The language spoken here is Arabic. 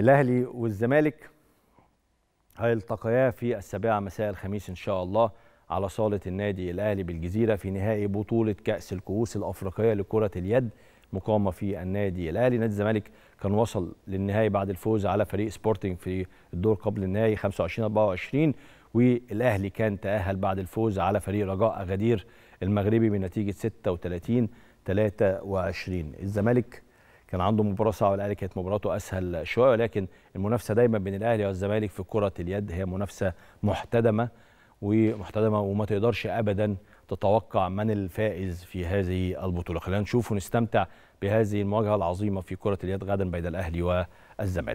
الاهلي والزمالك هيلتقيا في السابعة مساء الخميس إن شاء الله على صالة النادي الأهلي بالجزيرة في نهائي بطولة كأس الكؤوس الأفريقية لكرة اليد مقامة في النادي الأهلي. نادي الزمالك كان وصل للنهائي بعد الفوز على فريق سبورتنج في الدور قبل النهائي 25 24 والأهلي كان تأهل بعد الفوز على فريق رجاء أغادير المغربي بنتيجة 36 23 الزمالك كان عنده مباراة صعبة والاهلي كانت مباراته أسهل شوية ولكن المنافسة دايما بين الأهلي والزمالك في كرة اليد هي منافسة محتدمة ومحتدمة وما تقدرش ابدا تتوقع من الفائز في هذه البطولة. خلينا نشوف ونستمتع بهذه المواجهة العظيمة في كرة اليد غدا بين الأهلي والزمالك.